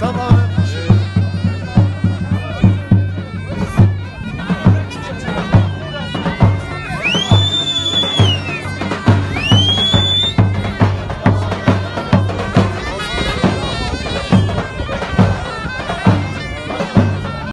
Come on.